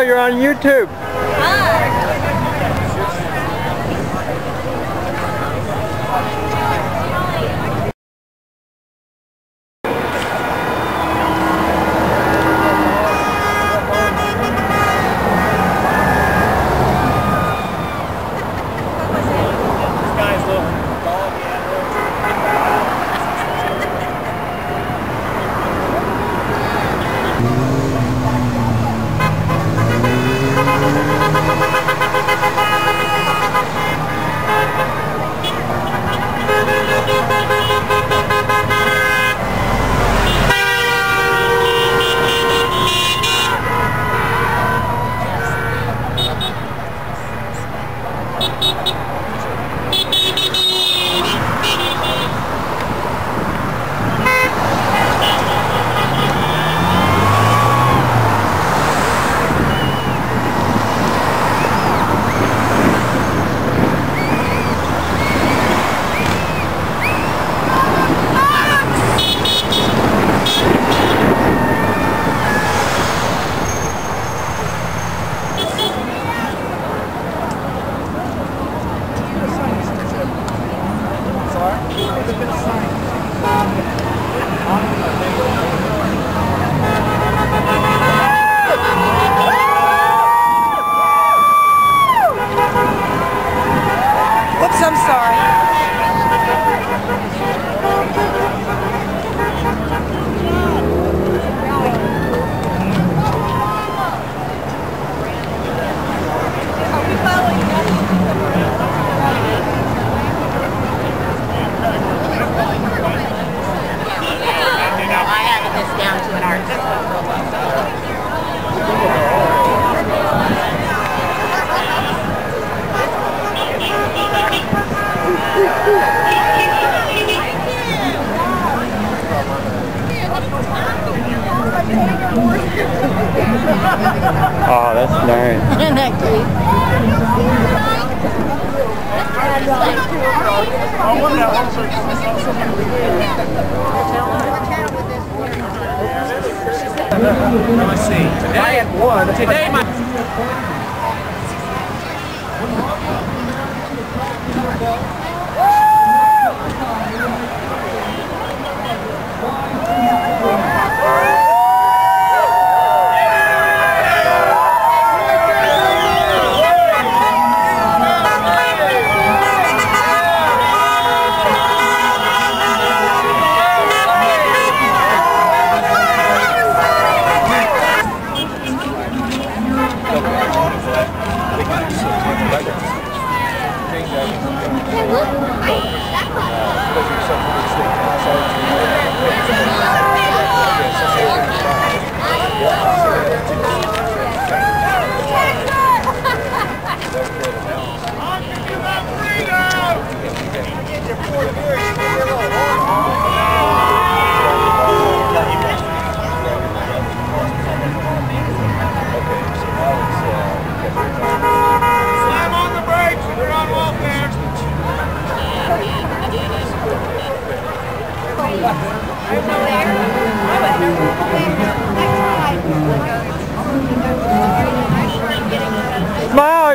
you're on YouTube. Whoops, I'm sorry. Oh, that's nice. Isn't that cute? Let's see. Today, today my Slam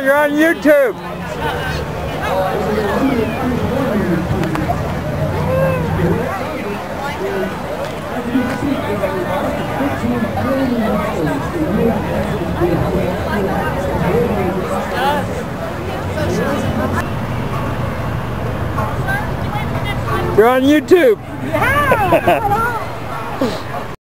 Smile, you're on YouTube. You're on YouTube.